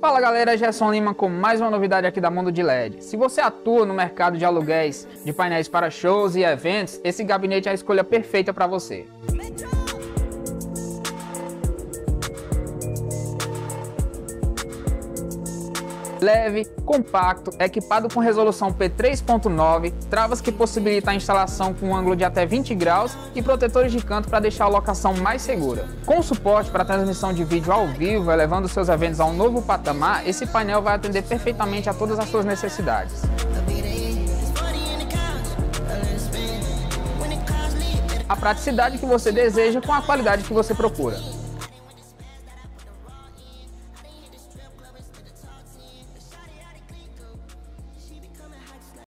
Fala galera, Gerson Lima com mais uma novidade aqui da Mundo de LED. Se você atua no mercado de aluguéis de painéis para shows e eventos, esse gabinete é a escolha perfeita para você. Leve, compacto, equipado com resolução P3.9, travas que possibilitam a instalação com um ângulo de até 20 graus e protetores de canto para deixar a locação mais segura. Com suporte para transmissão de vídeo ao vivo, elevando seus eventos a um novo patamar, esse painel vai atender perfeitamente a todas as suas necessidades. A praticidade que você deseja com a qualidade que você procura.